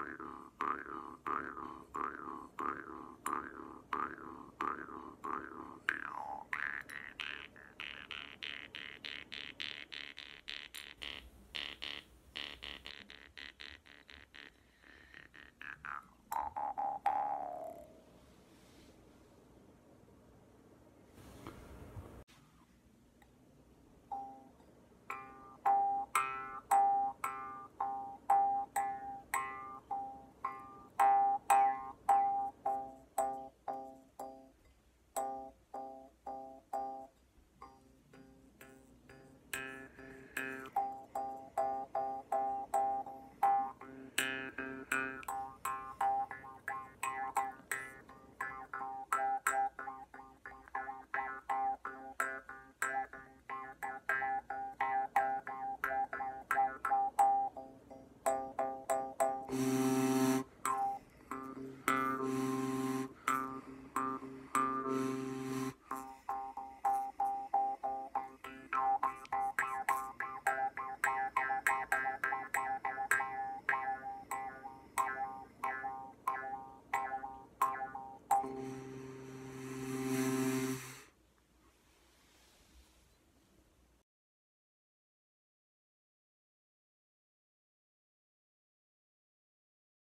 I, I, I, I, I, I.